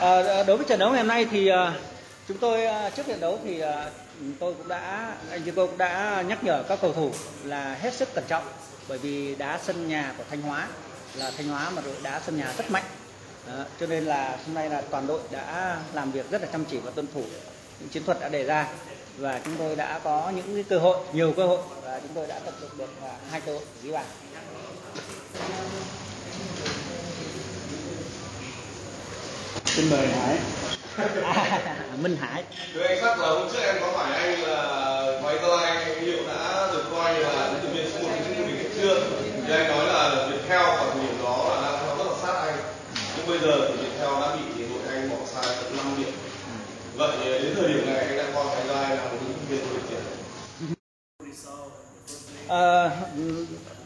À, đối với trận đấu ngày hôm nay thì ờ, chúng tôi ờ, trước trận đấu thì tôi cũng đã anh chị cô cũng đã nhắc nhở các cầu thủ là hết sức cẩn trọng. Bởi vì đá sân nhà của Thanh Hóa là Thanh Hóa mà đội đá sân nhà rất mạnh. Đó, cho nên là hôm nay là toàn đội đã làm việc rất là chăm chỉ và tuân thủ những chiến thuật đã đề ra. Và chúng tôi đã có những cái cơ hội nhiều cơ hội và chúng tôi đã tập được được hai cơ hội ghi bàn. Xin mời Hải à, Minh Hải Thưa anh Sắc là hôm trước em có hỏi anh là Váy Gia Lai liệu đã được coi là ứng cử viên số 1 trong vô địch chưa? Thì anh nói là Viettel ở thời điểm đó là đang theo rất là sát anh. Nhưng bây giờ thì Viettel đã bị đội anh bỏ sai tận 5 điểm. Vậy đến thời điểm này anh đang coi Váy Gia Lai là một ứng cử viên vô địch chưa?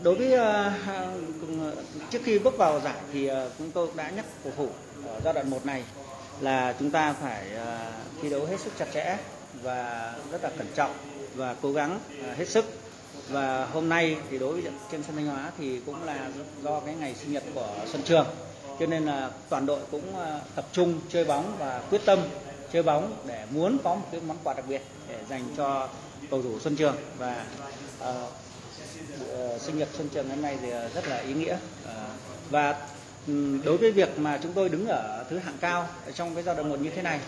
Đối với ờ, ờ, trước khi bước vào giải thì ờ, chúng tôi đã nhắc cầu thủ ở giai đoạn 1 này là chúng ta phải thi đấu hết sức chặt chẽ và rất là cẩn trọng và cố gắng hết sức. Và hôm nay thì đối với trên sân Thanh Hóa thì cũng là do cái ngày sinh nhật của Xuân Trường cho nên là toàn đội cũng tập trung chơi bóng và quyết tâm chơi bóng để muốn có một cái món quà đặc biệt để dành cho cầu thủ Xuân Trường. Và uh, uh, sinh nhật Xuân Trường năm nay thì ờ, rất là ý nghĩa. Ờ, và ừ, đối với việc mà chúng tôi đứng ở thứ hạng cao trong cái giai đoạn một như thế này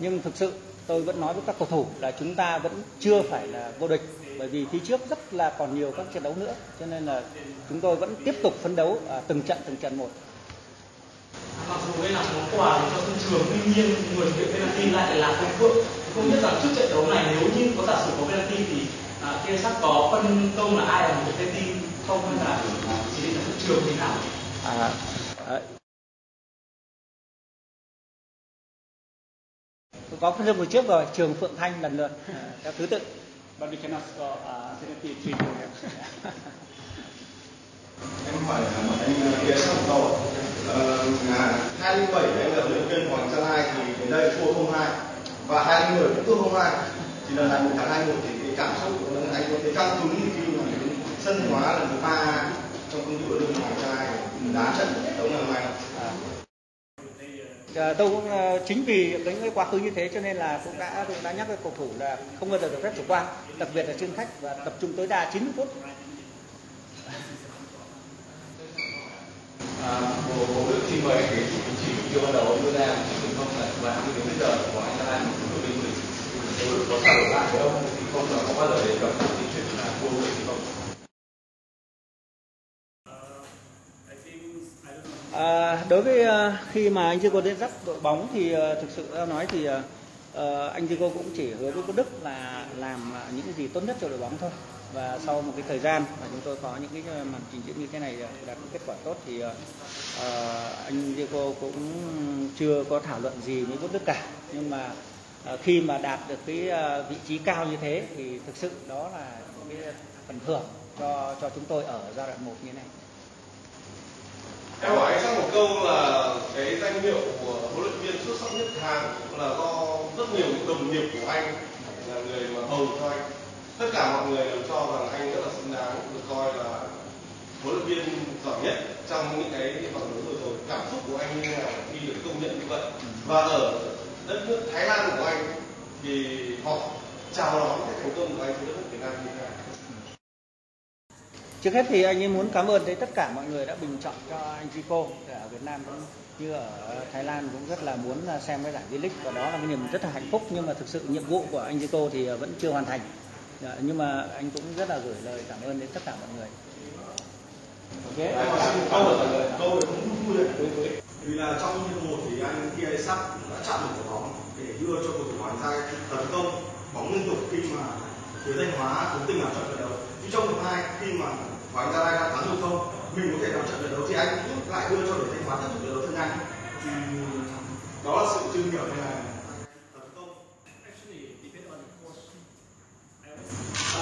nhưng thực sự tôi vẫn nói với các cầu thủ là chúng ta vẫn chưa phải là vô địch bởi vì phía trước rất là còn nhiều các trận đấu nữa cho nên là chúng tôi vẫn tiếp tục phấn đấu ờ, từng trận từng trận một. Mặc dù đây là món quà cho sân trường tuy nhiên người thực hiện penalty lại là công phượng. Không biết rằng trước trận đấu này nếu như có giả sử có penalty thì à, kia sắc có phân công là ai là người penalty không hay là chỉ định là trường thế nào. À, à, có phân công trước rồi trường Phượng Thanh lần lượt à, theo thứ tự. But we cannot score uh, penalty three. Em hỏi một anh kia sau câu ờ, là 2007 anh là huấn luyện viên Hoàng Gia Lai thì đến đây thua 0-2 và 2010 cũng thua 0-2 thì lần này 1 tháng 21 thì cái cảm xúc của anh có thấy căng cứng khi mà sân hóa lần thứ ba trong công ty huấn luyện Hoàng Lai đá trận đấu ngày hôm nay À, tôi cũng uh, chính vì cái, cái quá khứ như thế cho nên là cũng đã cũng đã nhắc với cầu thủ là không bao giờ được phép chủ quan đặc biệt là trên khách và tập trung tối đa 90 phút. À, bộ bộ đức xin mời cái chỉ chưa ban đầu đưa ra chỉ định không là và đến bây giờ của anh là một quyết định mình. Nếu có đổi lại với ông thì không là có bao giờ đề cập đến chuyện là vô địch hay không À, đối với à, khi mà anh Zico đến dắt đội bóng thì à, thực sự ra nói thì à, anh Zico cũng chỉ hứa với cô Đức là làm những gì tốt nhất cho đội bóng thôi. Và sau một cái thời gian mà chúng tôi có những cái màn trình diễn như thế này đạt được kết quả tốt thì uh, anh Diego cũng chưa có thảo luận gì với cô Đức cả. Nhưng mà uh, khi mà đạt được cái uh, vị trí cao như thế thì thực sự đó là cái phần thưởng cho cho chúng tôi ở giai đoạn một như thế này. Em hỏi một câu là cái danh hiệu của huấn luyện viên xuất sắc nhất hàng là do rất nhiều đồng nghiệp của anh là người mà bầu cho anh. Tất cả mọi người đều cho rằng anh rất là xứng đáng, được coi là huấn luyện viên giỏi nhất trong những cái vòng đấu vừa rồi. Cảm xúc của anh như thế nào khi được công nhận như vậy? Và ở đất nước Thái Lan của anh thì họ chào đón cái thành công của anh trên đất nước Việt Nam như thế nào? Trước hết thì anh ấy muốn cảm ơn tới tất cả mọi người đã bình chọn cho anh Zico ở Việt Nam cũng như ở Thái Lan cũng rất là muốn à, xem cái giải V-League và đó là cái niềm rất là hạnh phúc, nhưng mà thực sự nhiệm vụ của anh Zico thì à, vẫn chưa hoàn thành. Dạ, nhưng mà anh cũng rất là gửi lời cảm ơn đến tất cả mọi người. Ok. Câu câu cũng vui đấy. Vì là trong hiệp một thì anh khi sắp đã chặn được quả bóng để đưa cho cầu thủ Hoàng Gia tấn công bóng liên tục khi mà phía Thanh Hóa cố tình làm chậm trận đấu. Nhưng trong hiệp hai khi mà Hoàng Gia Lai đang thắng một không, mình có thể làm chậm trận đấu thì anh rút lại đưa cho để Thanh Hóa tiếp tục trận đấu thân nhanh. Thì đó là sự chuyên nghiệp hay là.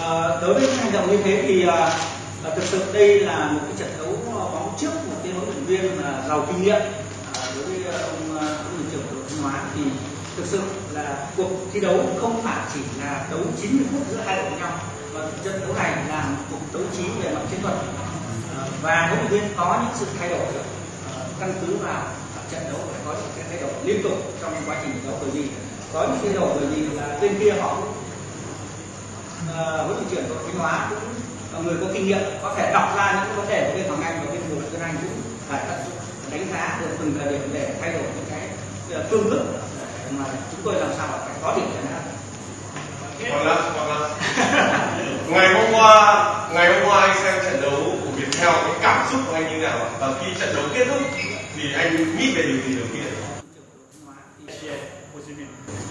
À, đối với hành động như thế thì à, thực sự đây là một cái trận đấu bóng trước một cái huấn luyện viên là giàu kinh nghiệm à, đối với ông huấn luyện trưởng của Thanh Hóa thì thực sự là cuộc thi đấu không phải chỉ là đấu 90 phút giữa hai đội với nhau và trận đấu này là một cuộc đấu trí về mặt chiến thuật. Ờ, và huấn luyện viên có những sự thay đổi ờ, căn cứ vào trận đấu phải có những cái thay đổi liên tục trong quá trình đấu bởi vì có những thay đổi bởi vì là bên kia họ ờ, huấn luyện trưởng đội thanh hóa cũng người có kinh nghiệm, có thể đọc ra những vấn đề của bên hoàng anh và bên bùi xuân anh cũng phải tận dụng, đánh giá được từng thời điểm để thay đổi những cái phương thức mà chúng tôi làm sao phải có điểm trận nào Vâng ạ, vâng ạ. ngày hôm qua ngày hôm qua anh xem trận đấu của Viettel cái cảm xúc của anh như nào? Và khi trận đấu kết thúc thì anh nghĩ về điều gì đầu tiên?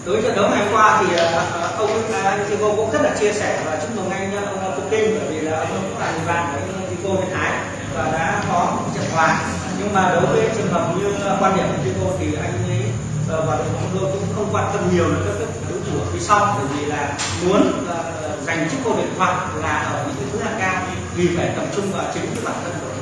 Đối với trận đấu ngày hôm qua thì uh, ông uh, anh Chico cũng rất là chia sẻ và chúc mừng anh ông Kinh bởi vì là ông cũng là người bạn với Chico Việt Thái và đã có một trận hòa. Nhưng mà đối với trường hợp như quan điểm của Chico thì anh ấy và đội bóng tôi cũng không quan tâm nhiều đến các đối thủ ở phía sau bởi vì là muốn uh, giành chức vô địch hoặc là ở những thứ hạng cao vì phải tập trung vào chính cái bản thân của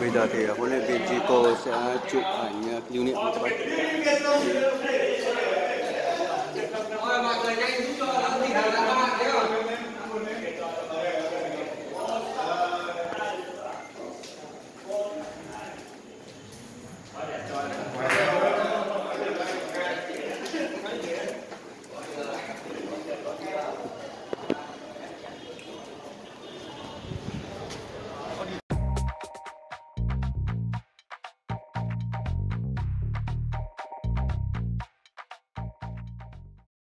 Bây giờ thì ờ, huấn luyện viên Chico sẽ chụp ảnh ờ, lưu niệm cho các bạn. Mọi người nhanh giúp cho lắm thì là các bạn thấy rồi.